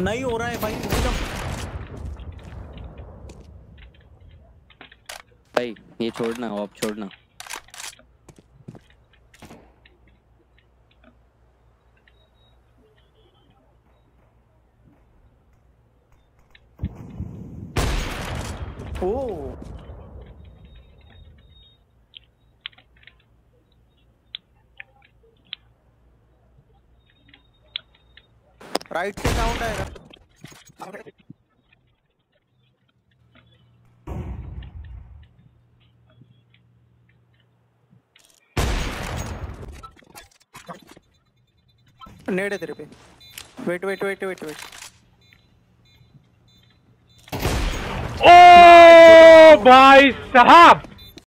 नहीं हो रहा है भाई एकदम भाई ये छोड़ना आप छोड़ना। ओ। राइट से साउंड आएगा नेड़ है तेरे पे। Wait wait wait wait wait ओ भाई साहब!